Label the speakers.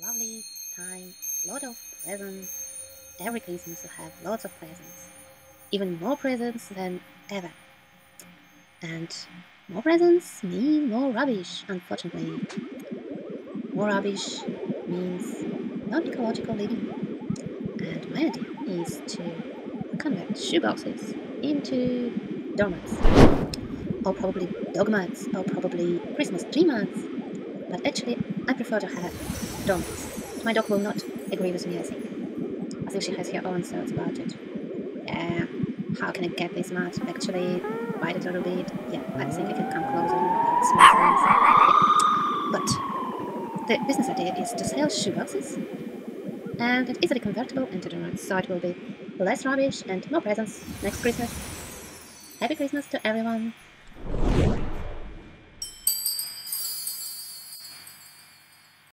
Speaker 1: lovely time, lot of presents. Every Christmas you have lots of presents, even more presents than ever. And more presents mean more rubbish, unfortunately. More rubbish means non-ecological living. And my idea is to convert shoeboxes into doormats. Or probably dog mats, or probably Christmas tree mats. But actually, I prefer to have doormats. My dog will not agree with me, I think. I think she has her own thoughts about it. Yeah, how can I get this mat? Actually, bite it a little bit. Yeah, I think I can come closer. Yeah. But the business idea is to sell shoeboxes and it's easily convertible into donuts, so it will be less rubbish and more presents next Christmas. Happy Christmas to everyone!